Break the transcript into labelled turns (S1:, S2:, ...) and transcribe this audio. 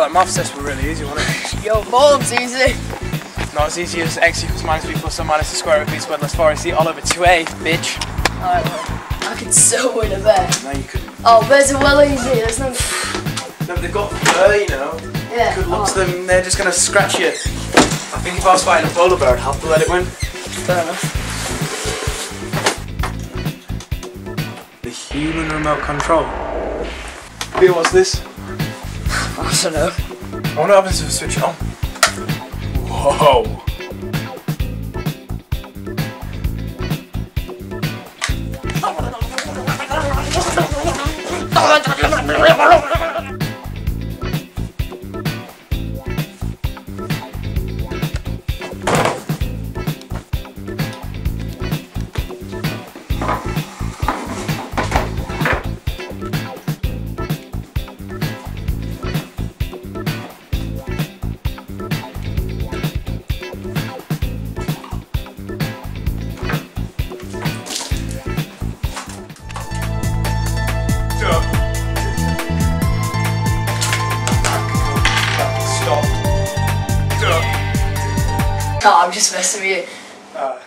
S1: Oh, that maths test was really easy, wasn't it?
S2: Yo, form's easy.
S1: Not as easy as x equals minus b plus or minus the square root of b squared less 4ac all over 2a, bitch.
S2: Alright, well, I could so win a bet.
S1: No, you couldn't.
S2: Oh, bears are well easy. There's no.
S1: No, but they've got fur, you know.
S2: Yeah.
S1: Good luck
S2: oh,
S1: to them, they're just gonna scratch you. I think if I was fighting a polar bear, I'd have to let it win.
S2: Fair enough.
S1: The human remote control. Here, what's this?
S2: I don't know.
S1: I wonder what happens if I switch it on. Whoa.
S2: No, I'm just messing with you.
S1: Uh,